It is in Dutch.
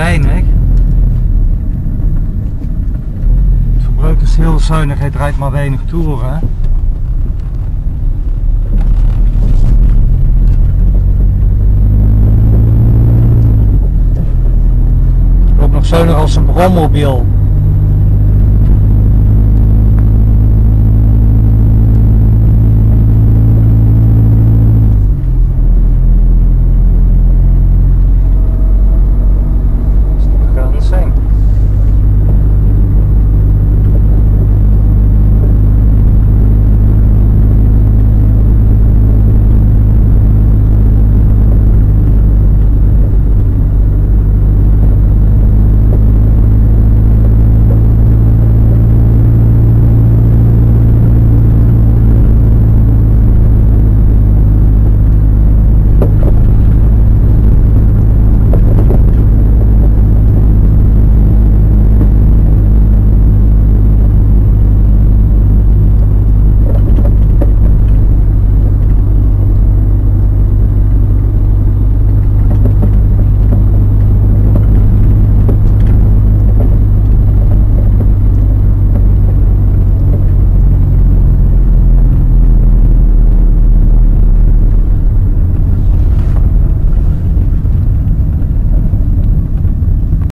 Het verbruik is heel zuinig, het rijdt maar weinig toeren. Ook nog zuinig als een brommobiel.